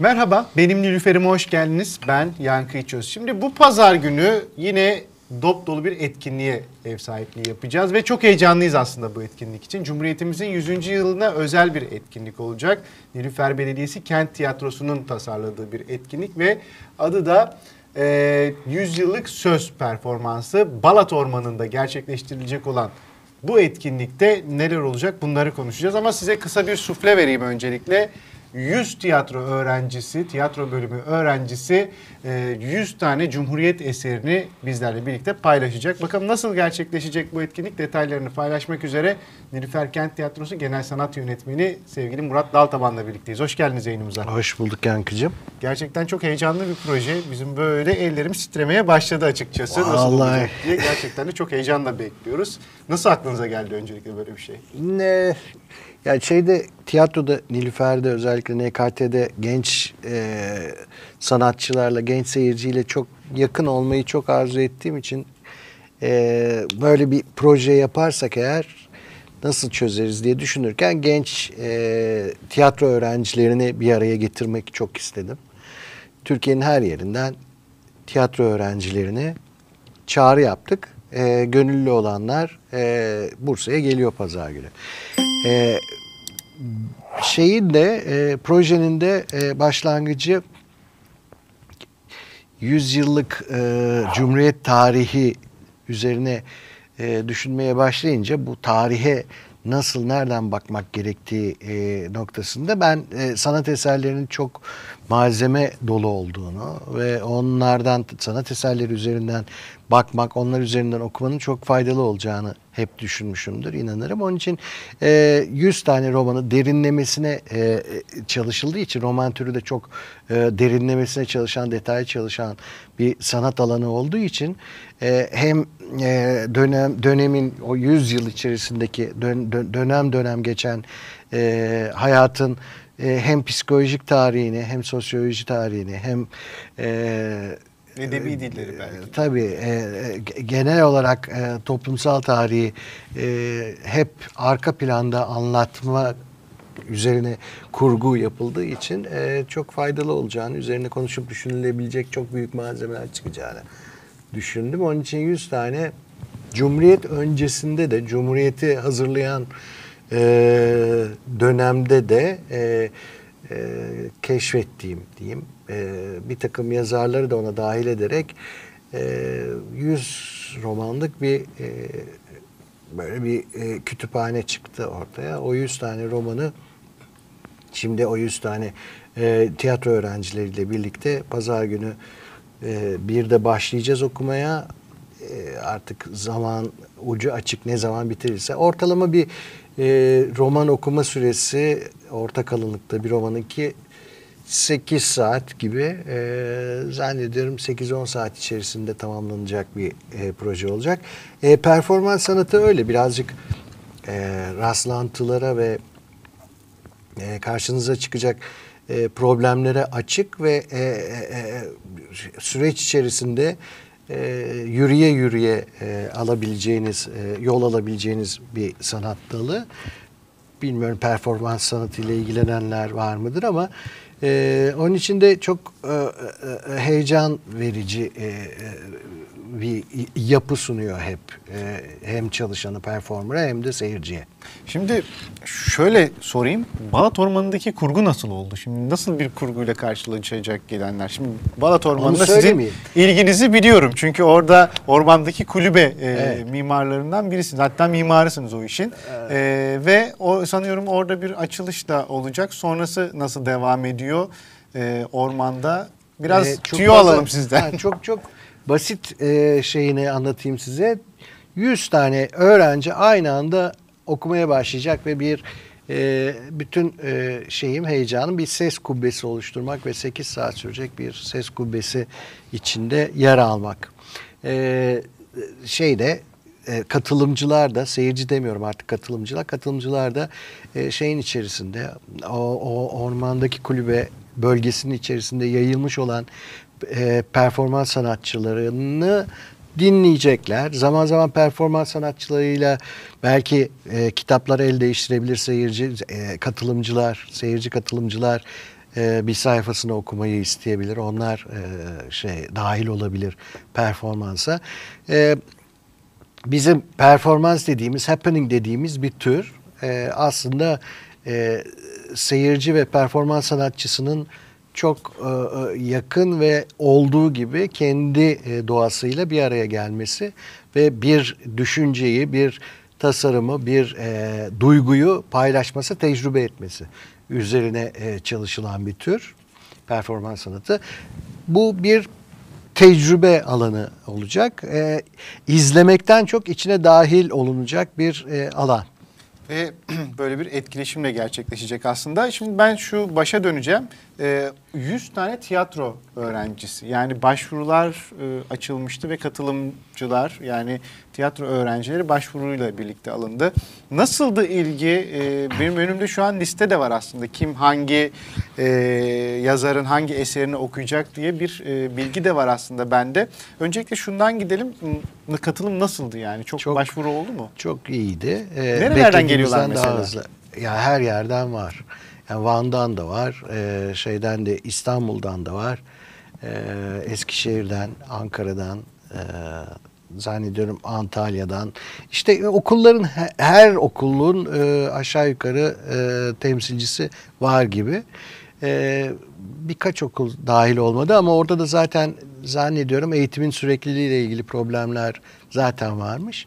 Merhaba, benim Nilüfer'ime hoş geldiniz. Ben Yankı İçöz. Şimdi bu pazar günü yine dop dolu bir etkinliğe ev sahipliği yapacağız ve çok heyecanlıyız aslında bu etkinlik için. Cumhuriyetimizin 100. yılına özel bir etkinlik olacak. Nilüfer Belediyesi Kent Tiyatrosu'nun tasarladığı bir etkinlik ve adı da e, 100 yıllık söz performansı Balat Ormanı'nda gerçekleştirilecek olan bu etkinlikte neler olacak bunları konuşacağız ama size kısa bir sufle vereyim öncelikle. 100 tiyatro öğrencisi, tiyatro bölümü öğrencisi e, 100 tane Cumhuriyet eserini bizlerle birlikte paylaşacak. Bakalım nasıl gerçekleşecek bu etkinlik detaylarını paylaşmak üzere Nilüfer Kent Tiyatrosu Genel Sanat Yönetmeni sevgili Murat Daltaban'la birlikteyiz. Hoş geldiniz yayınımıza. Hoş bulduk Yankıcığım. Gerçekten çok heyecanlı bir proje. Bizim böyle ellerimiz titremeye başladı açıkçası. Nasıl Vallahi. olacak diye gerçekten de çok heyecanla bekliyoruz. Nasıl aklınıza geldi öncelikle böyle bir şey? Ne yani şeyde tiyatroda Nilüfer'de özellikle NKT'de genç e, sanatçılarla, genç seyirciyle çok yakın olmayı çok arzu ettiğim için e, böyle bir proje yaparsak eğer nasıl çözeriz diye düşünürken genç e, tiyatro öğrencilerini bir araya getirmek çok istedim. Türkiye'nin her yerinden tiyatro öğrencilerini çağrı yaptık. E, gönüllü olanlar e, Bursa'ya geliyor pazar günü. E, şeyin de e, projenin de e, başlangıcı 100 yıllık e, Cumhuriyet tarihi üzerine e, düşünmeye başlayınca bu tarihe nasıl nereden bakmak gerektiği e, noktasında ben e, sanat eserlerinin çok malzeme dolu olduğunu ve onlardan sanat eserleri üzerinden bakmak, onlar üzerinden okumanın çok faydalı olacağını hep düşünmüşümdür, inanırım. Onun için e, 100 tane romanı derinlemesine e, çalışıldığı için roman türü de çok e, derinlemesine çalışan, detay çalışan bir sanat alanı olduğu için e, hem e, dönem dönemin o 100 yıl içerisindeki dön, dön, dönem dönem geçen e, hayatın e, hem psikolojik tarihini hem sosyoloji tarihini hem e, Edebi dilleri belki. Tabii e, e, genel olarak e, toplumsal tarihi e, hep arka planda anlatma üzerine kurgu yapıldığı için e, çok faydalı olacağını, üzerine konuşup düşünülebilecek çok büyük malzemeler çıkacağını düşündüm. Onun için 100 tane Cumhuriyet öncesinde de, Cumhuriyeti hazırlayan e, dönemde de e, e, keşfettiğim diyeyim e, bir takım yazarları da ona dahil ederek e, 100 romanlık bir e, böyle bir e, kütüphane çıktı ortaya. O 100 tane romanı şimdi o 100 tane e, tiyatro öğrencileriyle birlikte pazar günü e, bir de başlayacağız okumaya. E, artık zaman ucu açık ne zaman bitirirse ortalama bir e, roman okuma süresi orta kalınlıkta bir romanınki 8 saat gibi e, zannediyorum 8-10 saat içerisinde tamamlanacak bir e, proje olacak. E, performans sanatı öyle birazcık e, rastlantılara ve e, karşınıza çıkacak e, problemlere açık ve e, e, süreç içerisinde e, yürüye yürüye e, alabileceğiniz, e, yol alabileceğiniz bir sanat dalı. Bilmiyorum performans sanatıyla ilgilenenler var mıdır ama e, onun için de çok e, e, heyecan verici e, e, bir yapı sunuyor hep. E, hem çalışanı, performera hem de seyirciye. Şimdi şöyle sorayım. Balat Ormanı'ndaki kurgu nasıl oldu? Şimdi nasıl bir kurguyla karşılaşacak gelenler? Şimdi Balat Ormanı'nda sizin ilginizi biliyorum. Çünkü orada ormandaki kulübe e, Evet. mimarlarından birisiniz. Hatta mimarısınız o işin. E, ve o sanıyorum orada bir açılış da olacak. Sonrası nasıl devam ediyor e, ormanda? Biraz çok tüyo fazla- alalım sizden. Ha, çok çok basit e, şeyini anlatayım size. 100 tane öğrenci aynı anda okumaya başlayacak ve bir e, bütün e, şeyim heyecanım bir ses kubbesi oluşturmak ve 8 saat sürecek bir ses kubbesi içinde yer almak. E, şeyde e, katılımcılar da seyirci demiyorum artık katılımcılar katılımcılar da e, şeyin içerisinde o, o ormandaki kulübe bölgesinin içerisinde yayılmış olan e, performans sanatçılarını dinleyecekler. Zaman zaman performans sanatçılarıyla belki e, kitaplar el değiştirebilir seyirci, e, katılımcılar, seyirci katılımcılar e, bir sayfasını okumayı isteyebilir. Onlar e, şey dahil olabilir performansa. E, bizim performans dediğimiz, happening dediğimiz bir tür e, aslında e, seyirci ve performans sanatçısının çok e, e, yakın ve olduğu gibi kendi e, doğasıyla bir araya gelmesi ve bir düşünceyi, bir tasarımı, bir e, duyguyu paylaşması, tecrübe etmesi üzerine e, çalışılan bir tür performans sanatı. Bu bir tecrübe alanı olacak. E, izlemekten çok içine dahil olunacak bir e, alan. Ve böyle bir etkileşimle gerçekleşecek aslında. Şimdi ben şu başa döneceğim. Ee, 100 tane tiyatro öğrencisi yani başvurular e, açılmıştı ve katılımcılar yani tiyatro öğrencileri başvuruyla birlikte alındı. Nasıldı ilgi? Ee, benim önümde şu an liste de var aslında. Kim hangi e, yazarın hangi eserini okuyacak diye bir e, bilgi de var aslında bende. Öncelikle şundan gidelim. Katılım nasıldı yani? Çok, Çok- başvuru oldu mu? Çok iyiydi. Ee, Nerelerden geliyorlar mesela? Ya her yerden var. Yani Van'dan da var, e, şeyden de İstanbul'dan da var, e, Eskişehir'den, Ankara'dan, e, zannediyorum Antalya'dan. İşte okulların he- her okulun e, aşağı yukarı e, temsilcisi var gibi. E, birkaç okul dahil olmadı ama orada da zaten zannediyorum eğitimin sürekliliği ile ilgili problemler zaten varmış.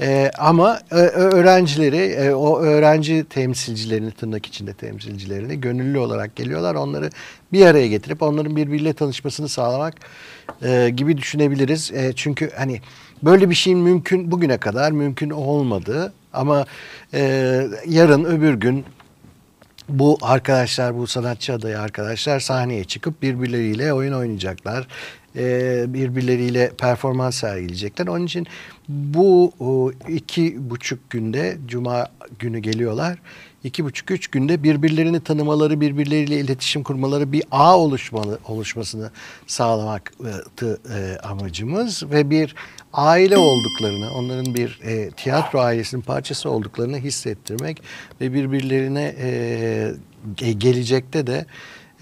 Ee, ama e, öğrencileri, e, o öğrenci temsilcilerini, tırnak içinde temsilcilerini gönüllü olarak geliyorlar. Onları bir araya getirip onların birbiriyle tanışmasını sağlamak e, gibi düşünebiliriz. E, çünkü hani böyle bir şeyin mümkün bugüne kadar mümkün olmadı. Ama e, yarın öbür gün bu arkadaşlar, bu sanatçı adayı arkadaşlar sahneye çıkıp birbirleriyle oyun oynayacaklar. Ee, birbirleriyle performans sergileyecekler. Onun için bu iki buçuk günde, cuma günü geliyorlar. İki buçuk, üç günde birbirlerini tanımaları, birbirleriyle iletişim kurmaları, bir ağ oluşmalı, oluşmasını sağlamaktı e, amacımız. Ve bir aile olduklarını, onların bir e, tiyatro ailesinin parçası olduklarını hissettirmek ve birbirlerine e, ge- gelecekte de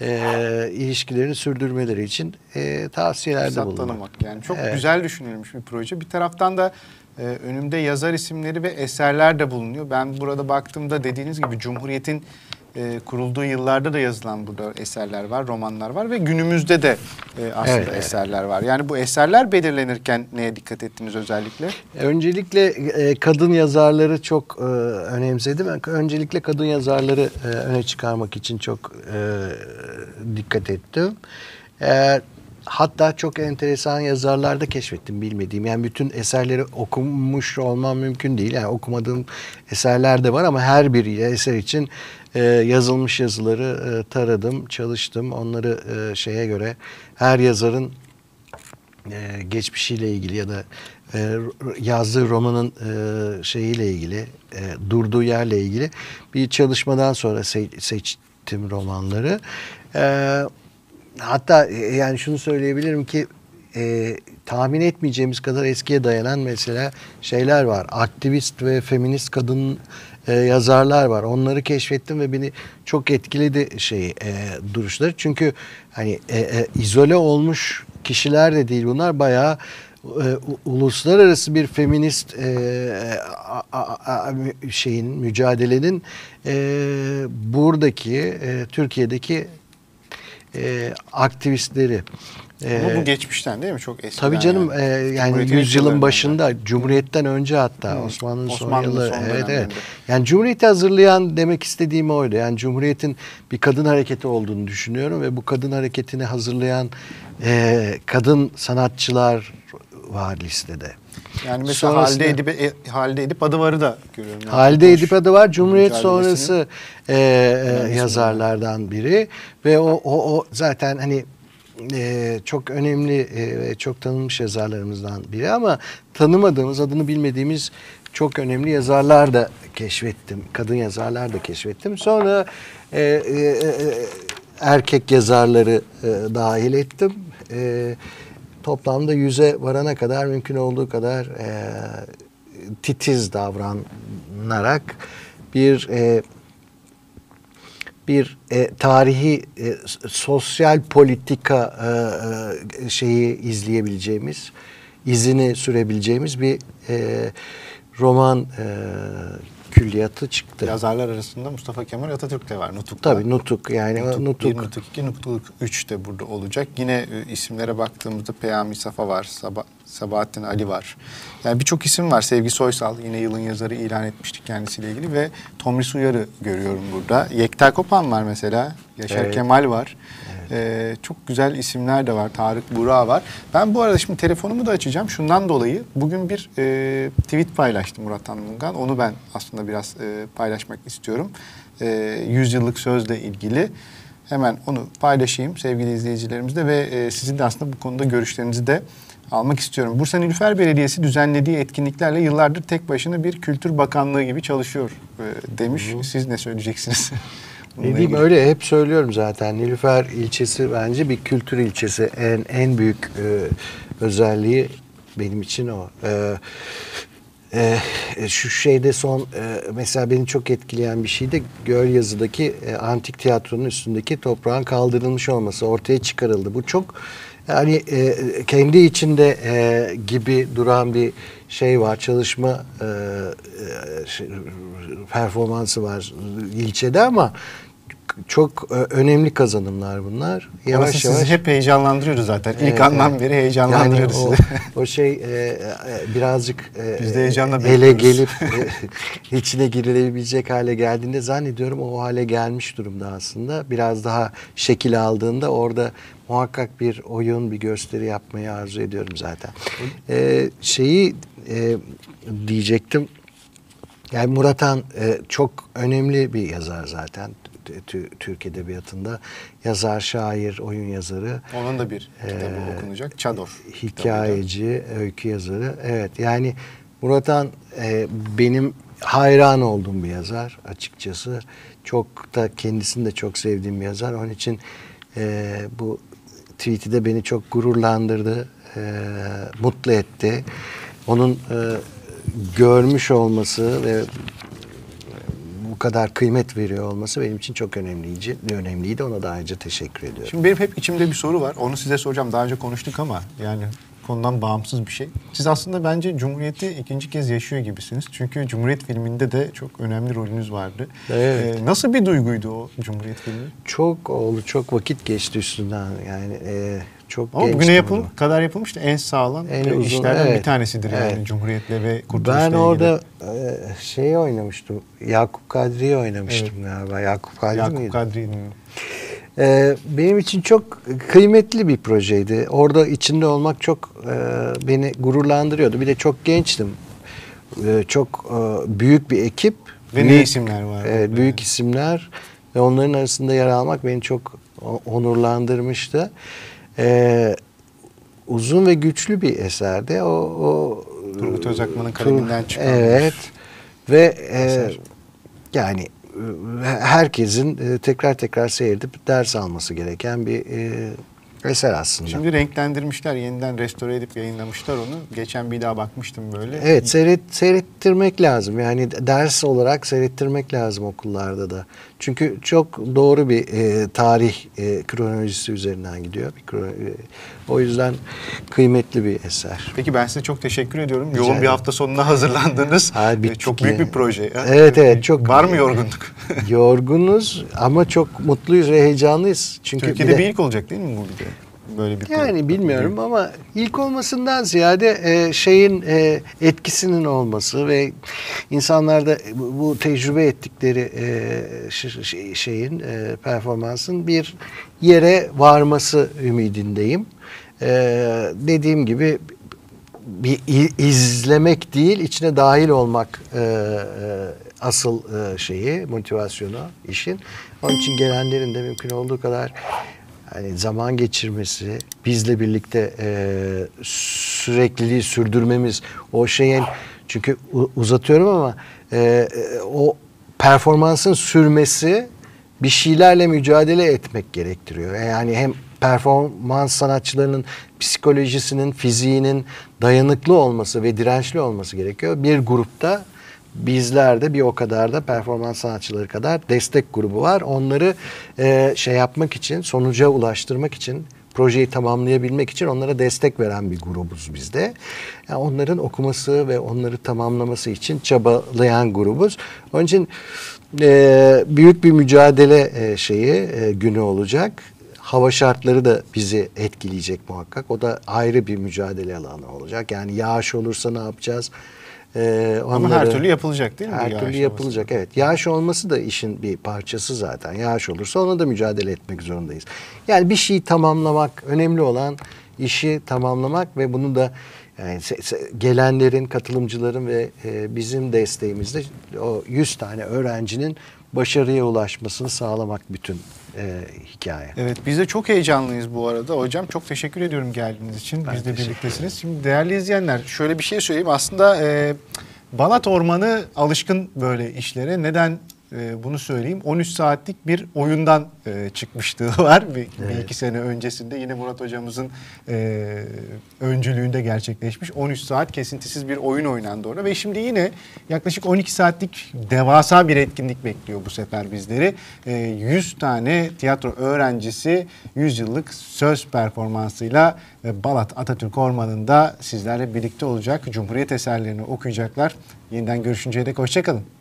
e, ilişkilerini sürdürmeleri için e, tavsiyelerde bulunmak. yani çok Evet. güzel düşünülmüş bir proje. Bir taraftan da e, önümde yazar isimleri ve eserler de bulunuyor. Ben burada baktığımda dediğiniz gibi Cumhuriyet'in e, kurulduğu yıllarda da yazılan burada eserler var, romanlar var ve günümüzde de e, aslında Evet, evet. eserler var. Yani bu eserler belirlenirken neye dikkat ettiniz özellikle? Öncelikle e, kadın yazarları çok e, önemsedim. Öncelikle kadın yazarları e, öne çıkarmak için çok e, dikkat ettim. E, hatta çok enteresan yazarlar da keşfettim bilmediğim. Yani bütün eserleri okumuş olmam mümkün değil. Yani okumadığım eserler de var ama her bir eser için e, yazılmış yazıları e, taradım, çalıştım. Onları e, şeye göre her yazarın e, geçmişiyle ilgili ya da e, yazdığı romanın e, şeyiyle ilgili, e, durduğu yerle ilgili bir çalışmadan sonra se- seçtim romanları. E, hatta e, yani şunu söyleyebilirim ki e, tahmin etmeyeceğimiz kadar eskiye dayanan mesela şeyler var. Aktivist ve feminist kadın e, yazarlar var. Onları keşfettim ve beni çok etkiledi şey e, duruşları. Çünkü hani e, e, izole olmuş kişiler de değil bunlar bayağı e, uluslararası bir feminist e, a- a- a- şeyin mücadelenin e, buradaki e, Türkiye'deki e, aktivistleri. Ama E, bu geçmişten değil mi? Çok eskiden. Tabii canım e, yani Cumhuriyet'in ilk yüzyılın başında Cumhuriyet'ten önce hatta Hı, Osmanlı'nın son Osmanlı'nın yılları son evet evet. Yani Cumhuriyeti hazırlayan demek istediğim oydu. Yani Cumhuriyet'in bir kadın hareketi olduğunu düşünüyorum ve bu kadın hareketini hazırlayan e, kadın sanatçılar var listede. Yani mesela Sonrasında- Halide Edip, e, Halide Edip Adıvar'ı da görüyorum. Yani Halide Edip adı var. Cumhuriyet sonrası e, e, yazarlardan biri ve o, o, o zaten hani e, çok önemli e, ve çok tanınmış yazarlarımızdan biri ama tanımadığımız, adını bilmediğimiz çok önemli yazarlar da keşfettim. Kadın yazarlar da keşfettim. Sonra e, e, e, erkek yazarları e, dahil ettim. E, toplamda yüze varana kadar mümkün olduğu kadar e, titiz davranarak bir e, bir e, tarihi e, sosyal politika e, e, şeyi izleyebileceğimiz, izini sürebileceğimiz bir e, roman e, külliyatı çıktı. Yazarlar arasında Mustafa Kemal Atatürk de var. Nutuk'ta. Tabii Nutuk yani Nutuk, Nutuk. 1, Nutuk 2, Nutuk 3 de burada olacak. Yine e, isimlere baktığımızda Peyami Safa var, Saba, Sabahattin Ali var. Yani birçok isim var. Sevgi Soysal yine yılın yazarı ilan etmiştik kendisiyle ilgili ve Tomris Uyar'ı görüyorum burada. Yekta Kopan var mesela. Yaşar Evet. Kemal var. Ee, çok güzel isimler de var. Tarık Buğra var. Ben bu arada şimdi telefonumu da açacağım. Şundan dolayı bugün bir e, tweet paylaştı Murat Anmungan. Onu ben aslında biraz e, paylaşmak istiyorum. E, 100 yıllık sözle ilgili. Hemen onu paylaşayım sevgili izleyicilerimizle ve e, sizin de aslında bu konuda görüşlerinizi de almak istiyorum. Bursa Nilüfer Belediyesi düzenlediği etkinliklerle yıllardır tek başına bir kültür bakanlığı gibi çalışıyor e, demiş. Siz ne söyleyeceksiniz? Ne diyeyim öyle hep söylüyorum zaten. Nilüfer ilçesi bence bir kültür ilçesi. En en büyük e, özelliği benim için o. E, e, şu şeyde son e, mesela beni çok etkileyen bir şey de Gölyazı'daki e, antik tiyatronun üstündeki toprağın kaldırılmış olması ortaya çıkarıldı. Bu çok yani e, kendi içinde e, gibi duran bir şey var. Çalışma e, e, şey, performansı var ilçede ama çok e, önemli kazanımlar bunlar. Yavaş Yavaş yavaş sizi hep heyecanlandırıyoruz zaten. İlk Evet, andan evet. beri heyecanlandırıyoruz yani o, o şey e, e, birazcık e, Biz de heyecanla ele bekliyoruz. gelip e, içine girilebilecek hale geldiğinde zannediyorum o hale gelmiş durumda aslında. Biraz daha şekil aldığında orada muhakkak bir oyun, bir gösteri yapmayı arzu ediyorum zaten. E, şeyi e, diyecektim. Yani Murat Han e, çok önemli bir yazar zaten Türk Edebiyatı'nda. Yazar, şair, oyun yazarı. Onun da bir kitabı Ee, okunacak. Çador. hikayeci, öykü yazarı. Evet yani Murat Han e, benim hayran olduğum bir yazar açıkçası. Çok da kendisini de çok sevdiğim bir yazar. Onun için e, bu tweet'i de beni çok gururlandırdı, e, mutlu etti. Onun e, görmüş olması ve bu kadar kıymet veriyor olması benim için çok önemliydi. Önemliydi. Ona da ayrıca teşekkür ediyorum. Şimdi benim hep içimde bir soru var. Onu size soracağım. Daha önce konuştuk ama yani konudan bağımsız bir şey. Siz aslında bence Cumhuriyet'i ikinci kez yaşıyor gibisiniz. Çünkü Cumhuriyet filminde de çok önemli rolünüz vardı. Evet. Ee, nasıl bir duyguydu o Cumhuriyet filmi? Çok oldu, çok vakit geçti üstünden. Yani e, çok Ama bugüne yapıl kadar yapılmış da en sağlam En uzun, işlerden evet. bir tanesidir yani Evet. Cumhuriyet'le ve Kurtuluş'la Ben orada e, şeyi oynamıştım. Yakup Kadri'yi oynamıştım galiba. Yakup Kadri Yakup miydi? Kadri'nin E, benim için çok kıymetli bir projeydi. Orada içinde olmak çok e, beni gururlandırıyordu. Bir de çok gençtim. E, çok e, büyük bir ekip. Ve ne büyük, isimler var orada. büyük isimler ve onların arasında yer almak beni çok onurlandırmıştı. E, uzun ve güçlü bir eserdi. O, o Turgut Özakman'ın Tur- kaleminden çıkan Evet. Ve e, yani e, herkesin e, tekrar tekrar seyredip ders alması gereken bir e, eser aslında. Şimdi renklendirmişler, yeniden restore edip yayınlamışlar onu. Geçen bir daha bakmıştım böyle. Evet seyret, seyrettirmek lazım. Yani ders olarak seyrettirmek lazım okullarda da. Çünkü çok doğru bir e, tarih e, kronolojisi üzerinden gidiyor. Bir kro- e, o yüzden kıymetli bir eser. Peki ben size çok teşekkür ediyorum. Rica Yoğun bir hafta sonuna hazırlandınız. Ha, bittik çok büyük ya. bir proje. ha? Evet, evet, çok- Var mı yorgunluk? Yorgunuz ama çok mutluyuz ve heyecanlıyız. Çünkü Türkiye'de bir bir, de- ilk olacak değil mi bu bir de? Böyle bir Yani pro- bilmiyorum ama ilk olmasından ziyade e, şeyin e, etkisinin olması ve insanlarda bu, tecrübe ettikleri e, şeyin e, performansın bir yere varması ümidindeyim. E, dediğim gibi bir izlemek değil içine dahil olmak e, e, asıl e, şeyi motivasyonu işin. Onun için gelenlerin de mümkün olduğu kadar hani zaman geçirmesi, bizle birlikte e, sürekliliği sürdürmemiz, o şeyin çünkü uzatıyorum ama e, e, o performansın sürmesi bir şeylerle mücadele etmek gerektiriyor. Yani hem performans sanatçılarının psikolojisinin, fiziğinin dayanıklı olması ve dirençli olması gerekiyor. Bir grupta bizler de bir o kadar da performans sanatçıları kadar destek grubu var. Onları e, şey yapmak için, sonuca ulaştırmak için projeyi tamamlayabilmek için onlara destek veren bir grubuz bizde. Yani onların okuması ve onları tamamlaması için çabalayan grubuz. Onun için e, büyük bir mücadele e, şeyi e, günü olacak. Hava şartları da bizi etkileyecek muhakkak. O da ayrı bir mücadele alanı olacak. Yani yağış olursa ne yapacağız? E, Ama her onları- türlü yapılacak değil mi? her türlü olması? yapılacak evet. Yağış olması da işin bir parçası zaten. Yağış olursa ona da mücadele etmek zorundayız. Yani bir şeyi tamamlamak önemli olan işi tamamlamak ve bunu da yani gelenlerin, katılımcıların ve e, bizim desteğimizde o 100 tane öğrencinin başarıya ulaşmasını sağlamak bütün e, hikaye. Evet biz de çok heyecanlıyız bu arada. Hocam çok teşekkür ediyorum geldiğiniz için. Ben biz de birliktesiniz. Şimdi değerli izleyenler şöyle bir şey söyleyeyim. Aslında e, Balat Ormanı alışkın böyle işlere. Neden e, bunu söyleyeyim? 13 saatlik bir oyundan e, çıkmışlığı var. Bir, bir iki sene öncesinde yine Murat hocamızın e, öncülüğünde gerçekleşmiş. 13 saat kesintisiz bir oyun oynandı orada. Ve şimdi yine yaklaşık 12 saatlik devasa bir etkinlik bekliyor bu sefer bizleri. E, 100 tane tiyatro öğrencisi 100 yıllık söz performansıyla e, Balat Atatürk Ormanı'nda sizlerle birlikte olacak. Cumhuriyet eserlerini okuyacaklar. Yeniden görüşünceye dek hoşçakalın.